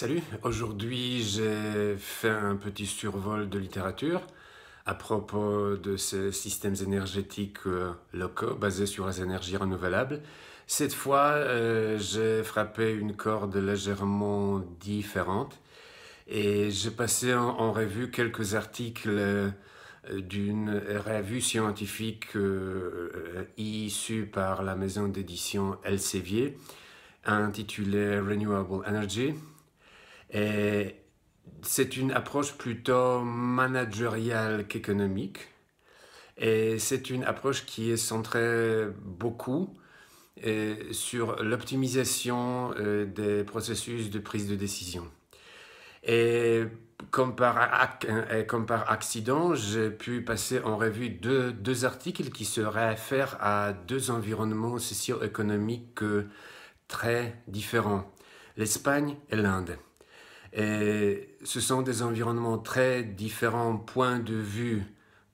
Salut, aujourd'hui j'ai fait un petit survol de littérature à propos de ces systèmes énergétiques euh, locaux basés sur les énergies renouvelables. Cette fois, euh, j'ai frappé une corde légèrement différente et j'ai passé en, revue quelques articles euh, d'une revue scientifique issue par la maison d'édition Elsevier intitulée Renewable Energy et c'est une approche plutôt managériale qu'économique. Et c'est une approche qui est centrée beaucoup euh, sur l'optimisation euh, des processus de prise de décision. Et comme par, accident, j'ai pu passer en revue deux, deux, articles qui se réfèrent à deux environnements socio-économiques très différents, l'Espagne et l'Inde. Et ce sont des environnements très différents, point de vue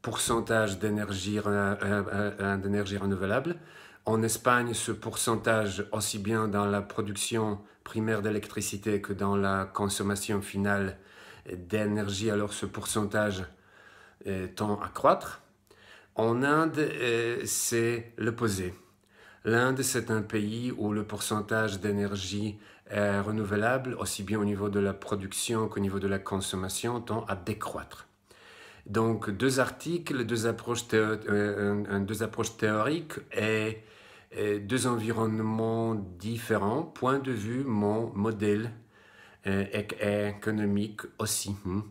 pourcentage d'énergie, euh, euh, d'énergie renouvelable. En Espagne, ce pourcentage, aussi bien dans la production primaire d'électricité que dans la consommation finale d'énergie, alors ce pourcentage tend à croître. En Inde, euh, c'est l'opposé. L'Inde, c'est un pays où le pourcentage d'énergie renouvelable, aussi bien au niveau de la production qu'au niveau de la consommation, tend à décroître. Donc deux articles, deux approches, euh, théoriques et, deux environnements différents. Point de vue, mon modèle euh, économique aussi. Hmm.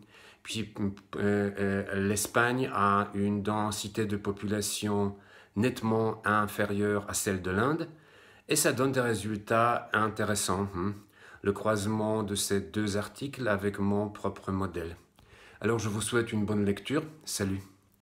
Puis euh, l'Espagne a une densité de population nettement inférieure à celle de l'Inde et ça donne des résultats intéressants. Hmm. Le croisement de ces deux articles avec mon propre modèle. Alors je vous souhaite une bonne lecture. Salut